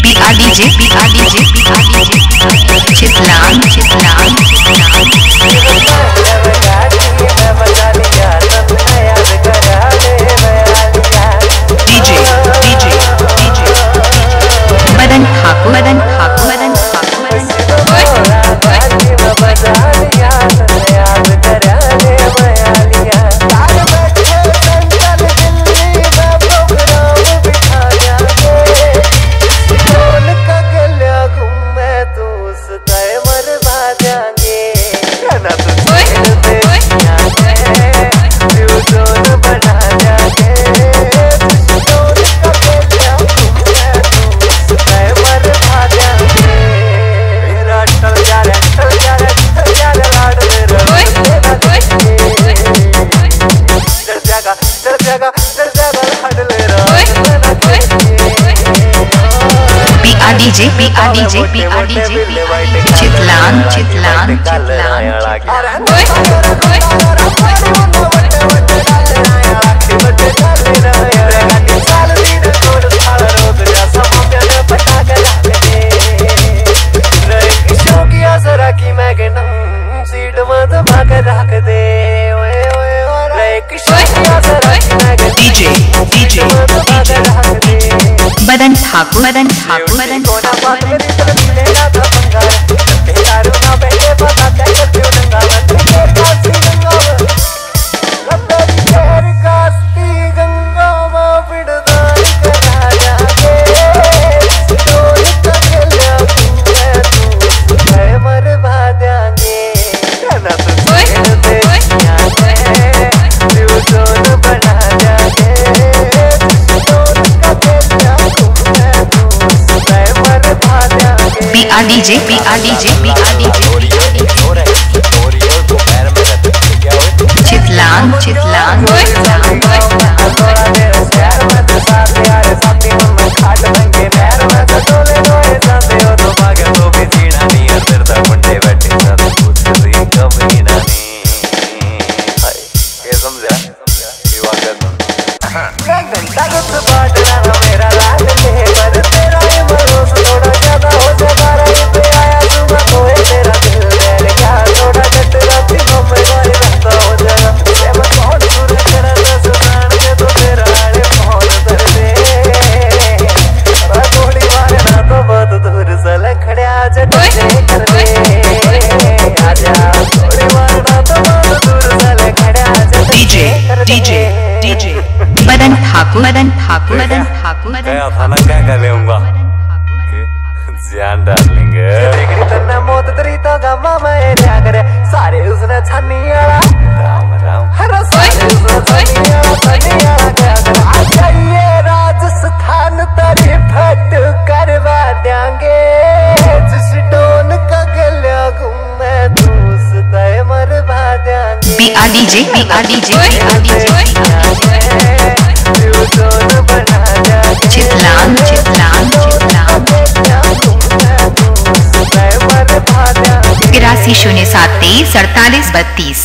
R DJ R DJ P R DJ R DJ P R DJ P R DJ चितलान चितलान चितलान Madan Thakur Madan Thakur Madan Thakur. R DJ P R DJ P R DJ चितलान चितलान मेरा कर दे आजा बहुत दूर DJ DJ DJ Madan Thakur Madan Thakur. Madan Thakur Madan क्या कर लेऊँगा जान डाल लेंगे बिगड़ी तन्ने मौत तरी तो गमा मैं क्या सारे उसने छन्नी आला। डीजे डीजे चितलान चितलान चितलान। तिरासी शून्य सात तेईस अड़तालीस बत्तीस।